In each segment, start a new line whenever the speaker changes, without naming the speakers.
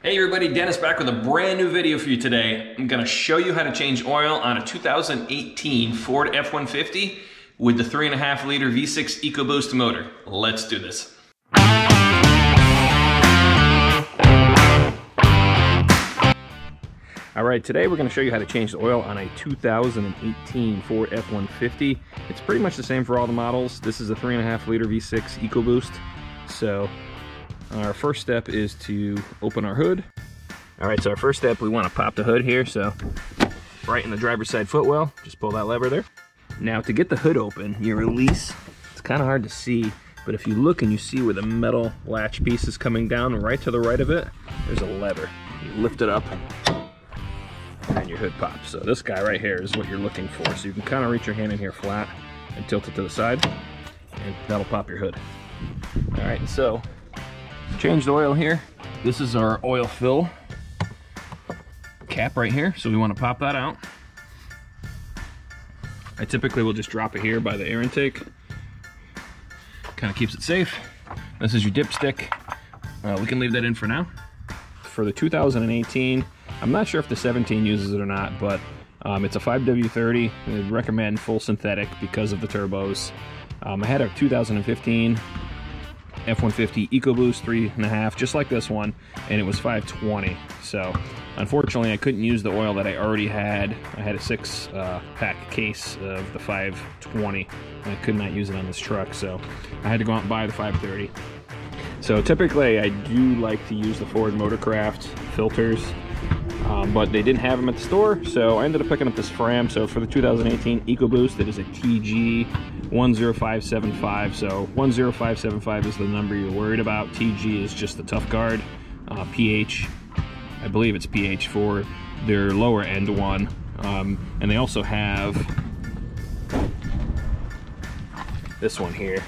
Hey everybody, Dennis back with a brand new video for you today. I'm gonna show you how to change oil on a 2018 Ford F-150 with the 3.5 liter V6 EcoBoost motor. Let's do this. All right, today we're gonna show you how to change the oil on a 2018 Ford F-150. It's pretty much the same for all the models. This is a 3.5 liter V6 EcoBoost. So our first step is to open our hood. All right, so our first step, we wanna pop the hood here. So right in the driver's side footwell, just pull that lever there. Now to get the hood open, you release, it's kind of hard to see, but if you look and you see where the metal latch piece is coming down right to the right of it, there's a lever. You lift it up and your hood pops. So this guy right here is what you're looking for. So you can kind of reach your hand in here flat and tilt it to the side and that'll pop your hood. All right, so change the oil here. This is our oil fill cap right here. So we want to pop that out. I typically will just drop it here by the air intake. Kind of keeps it safe. This is your dipstick. Uh, we can leave that in for now. For the 2018, I'm not sure if the 17 uses it or not, but um, it's a 5W30. I would recommend full synthetic because of the turbos. Um, I had a 2015 F-150 EcoBoost 3.5, just like this one, and it was 520. So unfortunately, I couldn't use the oil that I already had. I had a six uh, pack case of the 520, and I could not use it on this truck, so I had to go out and buy the 530. So typically, I do like to use the Ford Motorcraft filters, um, but they didn't have them at the store, so I ended up picking up this Fram. So for the 2018 EcoBoost, it is a TG 10575. So 10575 is the number you're worried about. TG is just the tough guard. Uh, PH, I believe it's PH for their lower end one. Um, and they also have this one here.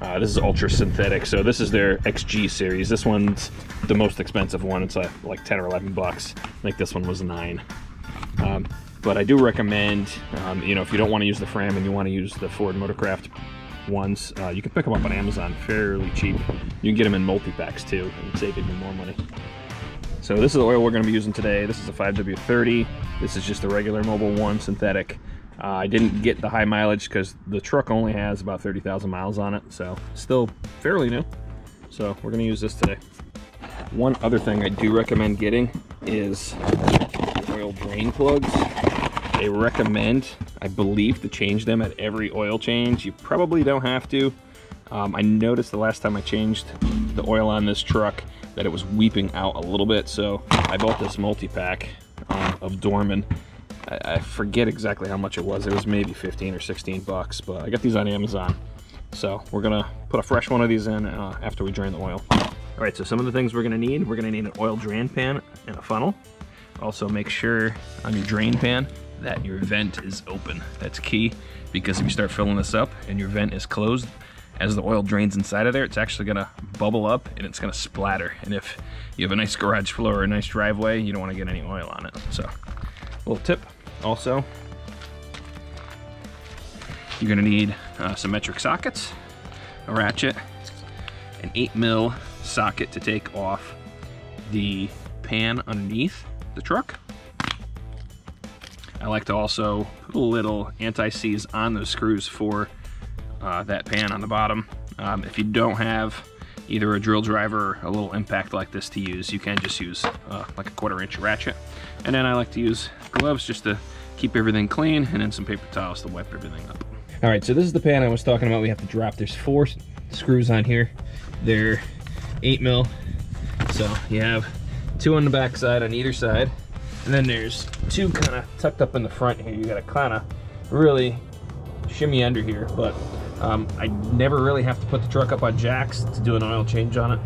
Uh, this is ultra synthetic, so this is their XG series. This one's the most expensive one. It's like, like 10 or 11 bucks. I think this one was nine. Um, but I do recommend, um, you know, if you don't want to use the Fram and you want to use the Ford Motorcraft ones, uh, you can pick them up on Amazon fairly cheap. You can get them in multi-packs too and save even more money. So this is the oil we're going to be using today. This is a 5W30. This is just a regular Mobil 1 synthetic. Uh, I didn't get the high mileage because the truck only has about 30,000 miles on it, so still fairly new. So we're going to use this today. One other thing I do recommend getting is oil drain plugs. They recommend, I believe, to change them at every oil change. You probably don't have to. Um, I noticed the last time I changed the oil on this truck that it was weeping out a little bit, so I bought this multi-pack um, of Dorman. I, I forget exactly how much it was. It was maybe 15 or 16 bucks, but I got these on Amazon. So we're gonna put a fresh one of these in uh, after we drain the oil. All right, so some of the things we're gonna need, we're gonna need an oil drain pan and a funnel. Also make sure on your drain pan that your vent is open. That's key because if you start filling this up and your vent is closed, as the oil drains inside of there, it's actually gonna bubble up and it's gonna splatter. And if you have a nice garage floor or a nice driveway, you don't wanna get any oil on it. So, little tip also, you're gonna need uh, some metric sockets, a ratchet, an eight mil socket to take off the pan underneath the truck. I like to also put a little anti-seize on those screws for uh, that pan on the bottom. Um, if you don't have either a drill driver or a little impact like this to use, you can just use uh, like a quarter inch ratchet. And then I like to use gloves just to keep everything clean and then some paper towels to wipe everything up. All right, so this is the pan I was talking about. We have to drop, there's four screws on here. They're eight mil. So you have two on the back side on either side. And then there's two kind of tucked up in the front here. You gotta kind of really shimmy under here, but um, I never really have to put the truck up on jacks to do an oil change on it.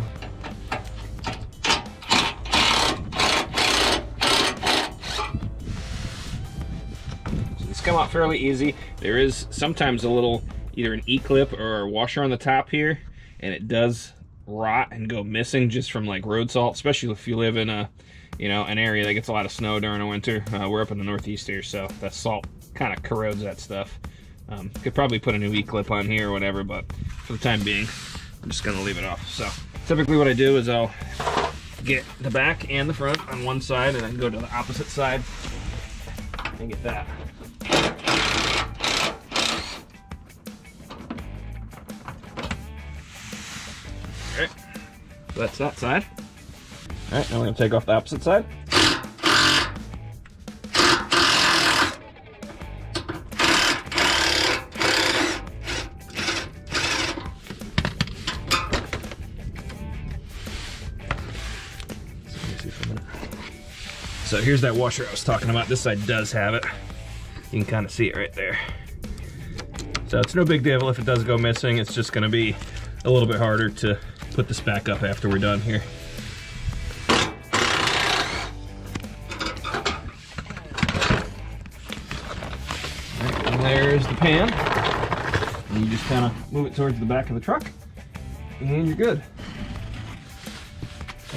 Come out fairly easy. There is sometimes a little, either an E-clip or a washer on the top here, and it does rot and go missing just from like road salt, especially if you live in a, you know, an area that gets a lot of snow during the winter. Uh, we're up in the Northeast here, so that salt kind of corrodes that stuff. Um, could probably put a new E-clip on here or whatever, but for the time being, I'm just gonna leave it off. So typically what I do is I'll get the back and the front on one side and then go to the opposite side and get that. That's that side. Alright, now we're gonna take off the opposite side. So here's that washer I was talking about. This side does have it. You can kind of see it right there. So it's no big deal if it does go missing. It's just gonna be a little bit harder to put this back up after we're done here. and there's the pan. And you just kind of move it towards the back of the truck and you're good.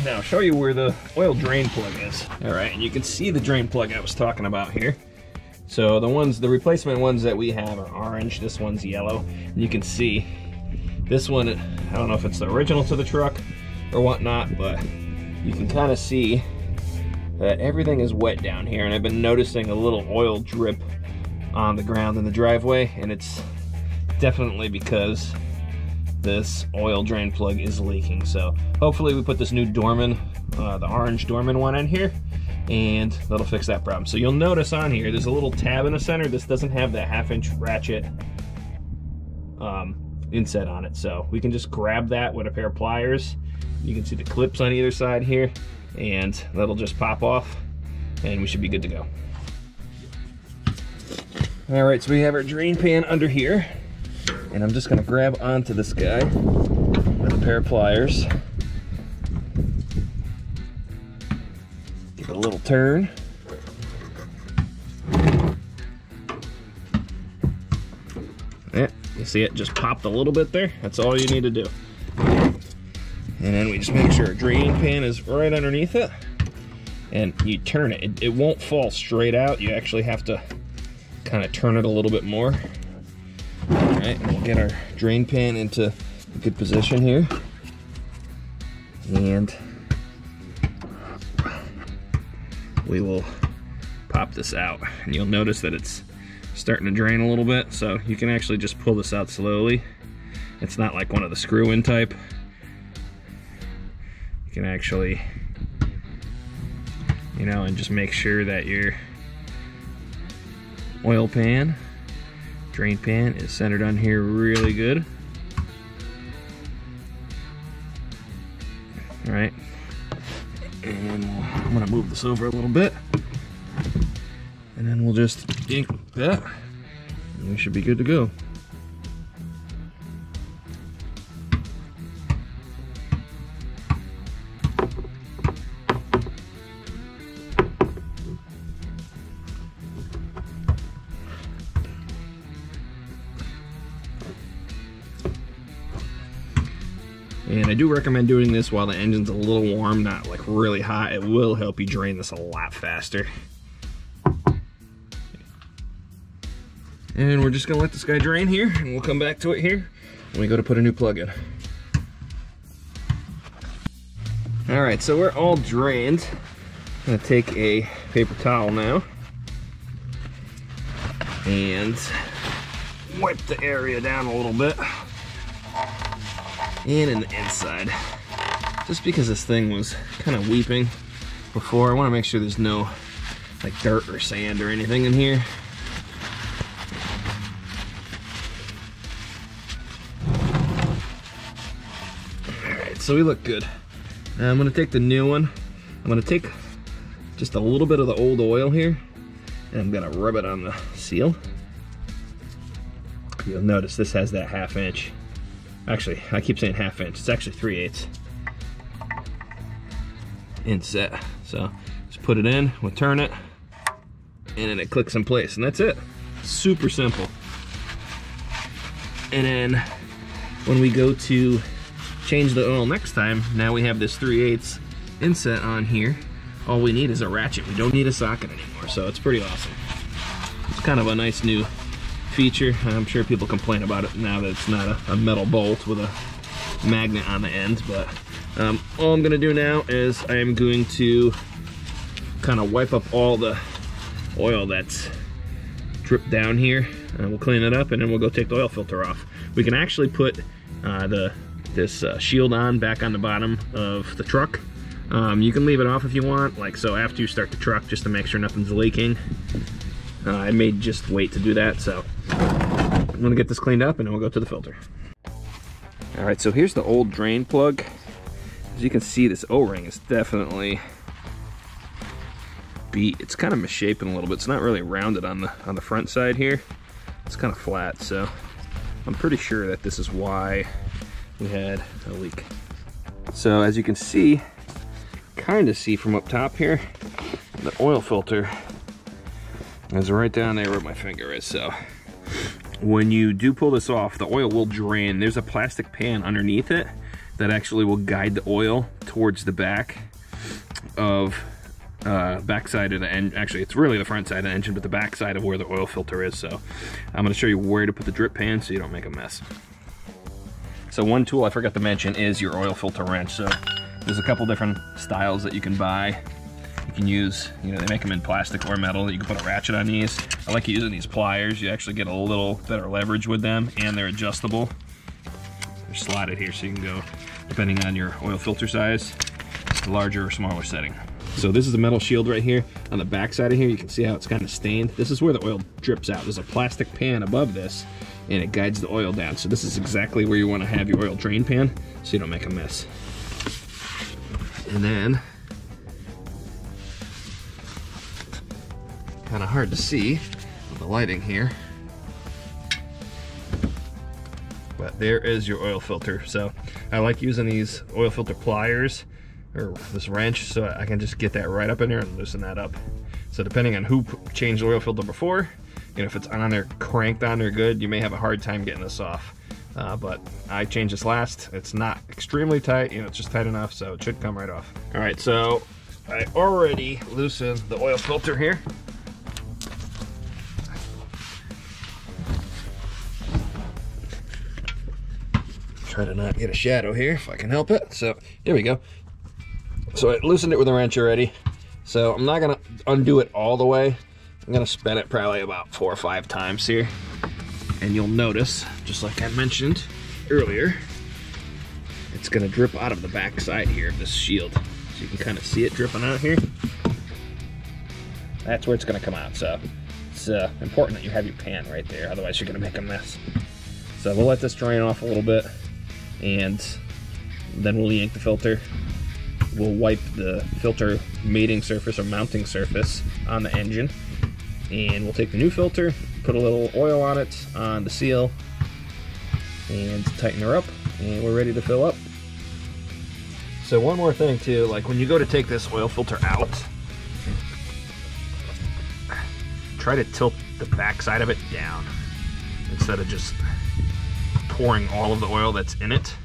Now, I'll show you where the oil drain plug is. All right, and you can see the drain plug I was talking about here. So the ones, the replacement ones that we have are orange. This one's yellow. And you can see this one, I don't know if it's the original to the truck or whatnot, but you can kind of see that everything is wet down here. And I've been noticing a little oil drip on the ground in the driveway. And it's definitely because this oil drain plug is leaking. So hopefully we put this new Dorman, uh, the orange Dorman one in here, and that'll fix that problem. So you'll notice on here, there's a little tab in the center. This doesn't have that half inch ratchet um, inset on it. So we can just grab that with a pair of pliers. You can see the clips on either side here, and that'll just pop off, and we should be good to go. All right, so we have our drain pan under here. And I'm just gonna grab onto this guy with a pair of pliers. Give it a little turn. You see it just popped a little bit there? That's all you need to do. And then we just make sure our drain pan is right underneath it. And you turn it. It, it won't fall straight out. You actually have to kind of turn it a little bit more right, we'll get our drain pan into a good position here. And we will pop this out. And you'll notice that it's starting to drain a little bit, so you can actually just pull this out slowly. It's not like one of the screw-in type. You can actually, you know, and just make sure that your oil pan drain pan is centered on here really good. All right, and I'm gonna move this over a little bit, and then we'll just ink that, and we should be good to go. And I do recommend doing this while the engine's a little warm, not like really hot. It will help you drain this a lot faster. And we're just gonna let this guy drain here, and we'll come back to it here when we go to put a new plug in. All right, so we're all drained. I'm gonna take a paper towel now and wipe the area down a little bit and in the inside. Just because this thing was kind of weeping before, I want to make sure there's no like dirt or sand or anything in here. So we look good. Now I'm to take the new one. I'm to take just a little bit of the old oil here and I'm to rub it on the seal. You'll notice this has that half inch Actually, I keep saying half inch. It's actually 3 eighths inset. So just put it in, we'll turn it, and then it clicks in place. And that's it. Super simple. And then when we go to change the oil next time, now we have this 3 eighths inset on here. All we need is a ratchet. We don't need a socket anymore. So it's pretty awesome. It's kind of a nice new feature. I'm sure people complain about it now that it's not a, a metal bolt with a magnet on the end, but Um, all I'm gonna do now is I am going to kind of wipe up all the oil that's dripped down here. Uh, we'll clean it up and then we'll go take the oil filter off. We can actually put uh, the this uh, shield on back on the bottom of the truck. Um, you can leave it off if you want, like so after you start the truck, just to make sure nothing's leaking. Uh, I may just wait to do that, so I'm gonna get this cleaned up and then we'll go to the filter. All right, so here's the old drain plug. As you can see, this O-ring is definitely beat. It's kind of misshapen a little bit. It's not really rounded on the on the front side here. It's kind of flat, so I'm pretty sure that this is why we had a leak. So as you can see, kind of see from up top here, the oil filter is right down there where my finger is. So when you do pull this off, the oil will drain. There's a plastic pan underneath it that actually will guide the oil towards the back of uh, back side of the engine. Actually, it's really the front side of the engine, but the back side of where the oil filter is. So I'm gonna show you where to put the drip pan so you don't make a mess. So one tool I forgot to mention is your oil filter wrench. So there's a couple different styles that you can buy. You can use, you know, they make them in plastic or metal. You can put a ratchet on these. I like using these pliers. You actually get a little better leverage with them and they're adjustable. They're slotted here so you can go, depending on your oil filter size, larger or smaller setting. So this is the metal shield right here. On the back side of here, you can see how it's kind of stained. This is where the oil drips out. There's a plastic pan above this and it guides the oil down. So this is exactly where you want to have your oil drain pan so you don't make a mess. And then, kind of hard to see with the lighting here, but there is your oil filter. So I like using these oil filter pliers or this wrench so I can just get that right up in there and loosen that up. So depending on who changed the oil filter before, you know, if it's on there, cranked on there good, you may have a hard time getting this off. Uh, but I changed this last. It's not extremely tight, you know, it's just tight enough, so it should come right off. All right, so I already loosened the oil filter here. Try to not get a shadow here if I can help it. So here we go. So I loosened it with a wrench already. So I'm not gonna undo it all the way. I'm gonna spin it probably about four or five times here. And you'll notice, just like I mentioned earlier, it's gonna drip out of the back side here of this shield. So you can kind of see it dripping out here. That's where it's gonna come out. So it's uh, important that you have your pan right there, otherwise you're gonna make a mess. So we'll let this drain off a little bit and then we'll yank the filter we'll wipe the filter mating surface or mounting surface on the engine and we'll take the new filter put a little oil on it on the seal and tighten her up and we're ready to fill up so one more thing too like when you go to take this oil filter out try to tilt the back side of it down instead of just pouring all of the oil that's in it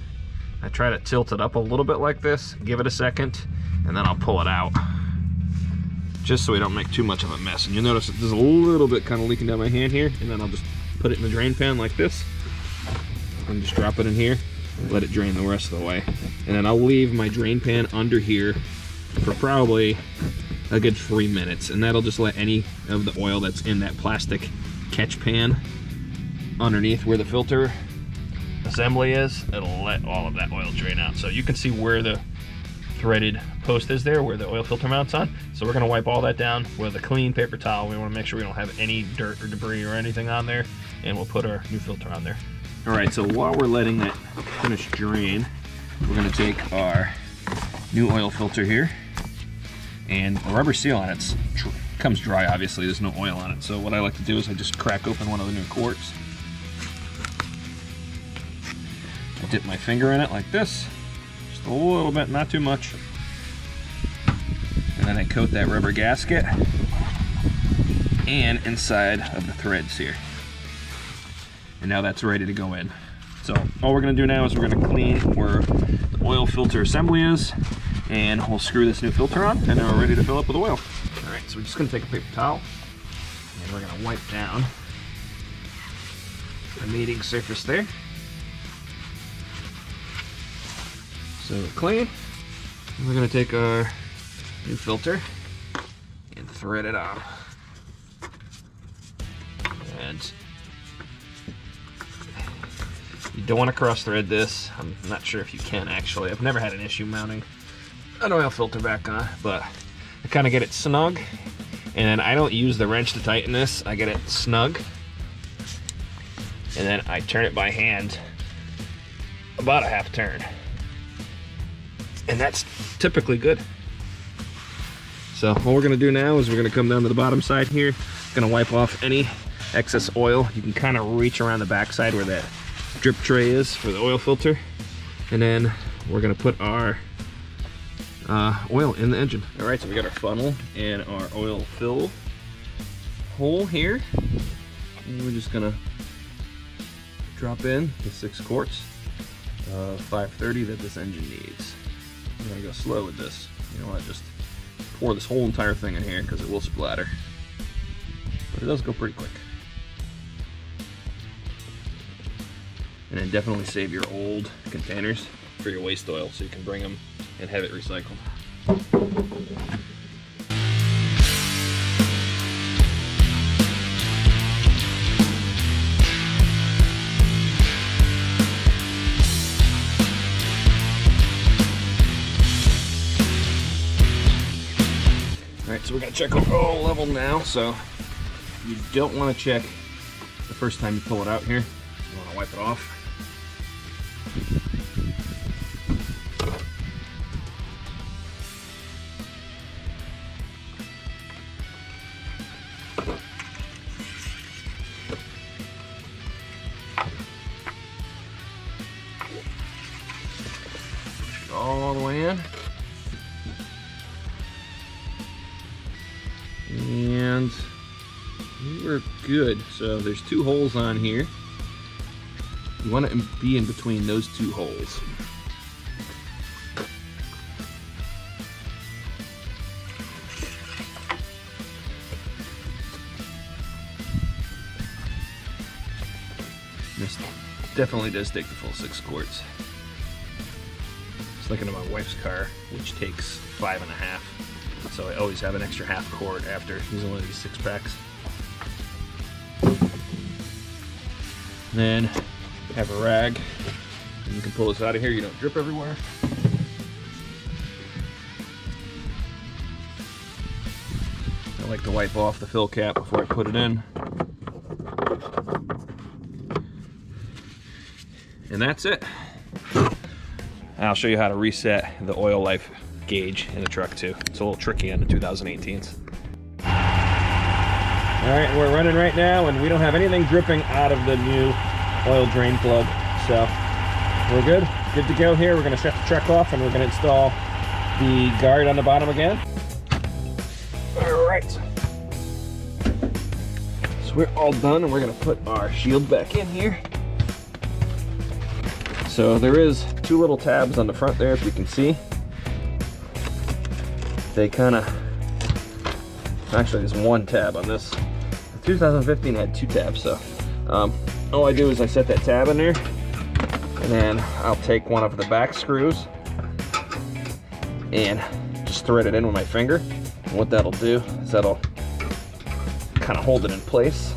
I try to tilt it up a little bit like this, give it a second, and then I'll pull it out. Just so we don't make too much of a mess. And you'll notice that there's a little bit kind of leaking down my hand here, and then I'll just put it in the drain pan like this, and just drop it in here, let it drain the rest of the way. And then I'll leave my drain pan under here for probably a good three minutes, and that'll just let any of the oil that's in that plastic catch pan underneath where the filter assembly is, it'll let all of that oil drain out. So you can see where the threaded post is there, where the oil filter mounts on. So we're gonna wipe all that down with a clean paper towel. We wanna make sure we don't have any dirt or debris or anything on there, and we'll put our new filter on there. All right, so while we're letting that finish drain, we're gonna take our new oil filter here, and the rubber seal on it comes dry, obviously, there's no oil on it. So what I like to do is I just crack open one of the new quarts, dip my finger in it like this, just a little bit, not too much. And then I coat that rubber gasket and inside of the threads here. And now that's ready to go in. So all we're gonna do now is we're gonna clean where the oil filter assembly is and we'll screw this new filter on and then we're ready to fill up with oil. All right, so we're just gonna take a paper towel and we're gonna wipe down the mating surface there. So clean. We're gonna take our new filter and thread it on. And you don't want to cross thread this. I'm not sure if you can actually. I've never had an issue mounting an oil filter back on, but I kind of get it snug. And then I don't use the wrench to tighten this. I get it snug. And then I turn it by hand about a half turn. And that's typically good. So what we're gonna do now is we're gonna come down to the bottom side here. Gonna wipe off any excess oil. You can kind of reach around the backside where that drip tray is for the oil filter. And then we're gonna put our uh, oil in the engine. All right, so we got our funnel and our oil fill hole here. And we're just gonna drop in the six quarts of 530 that this engine needs. I'm gonna go slow with this. You know what, just pour this whole entire thing in here because it will splatter. But it does go pretty quick. And then definitely save your old containers for your waste oil so you can bring them and have it recycled. Gonna check our oil level now. So you don't want to check the first time you pull it out here. You want to wipe it off. all the way in. Good. So there's two holes on here. You want to be in between those two holes. This definitely does take the full six quarts It's looking at my wife's car, which takes five and a half. So I always have an extra half quart after using one of these six packs. Then have a rag. And you can pull this out of here, you don't drip everywhere. I like to wipe off the fill cap before I put it in. And that's it. I'll show you how to reset the oil life gauge in the truck too. It's a little tricky on the 2018s. All right, we're running right now and we don't have anything dripping out of the new oil drain plug. So we're good, good to go here. We're gonna shut the truck off and we're gonna install the guard on the bottom again. All right. So we're all done and we're gonna put our shield back in here. So there is two little tabs on the front there, if you can see. They kind of, actually there's one tab on this. 2015 had two tabs, so um, all I do is I set that tab in there, and then I'll take one of the back screws and just thread it in with my finger. And what that'll do is that'll kind of hold it in place.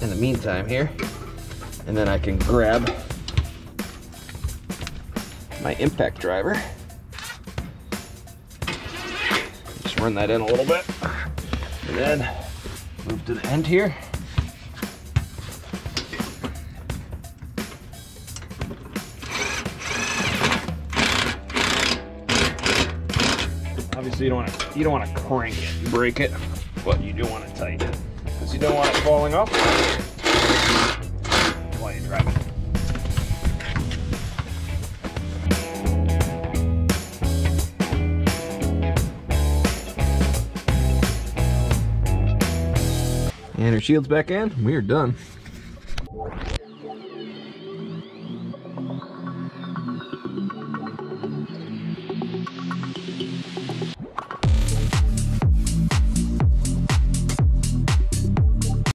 In the meantime here, and then I can grab my impact driver. Just run that in a little bit. And then move to the end here. Obviously you don't want to you don't want to crank it, break it, but you do want to tighten it because you don't want it falling off while you drive it. And her shield's back in. We are done.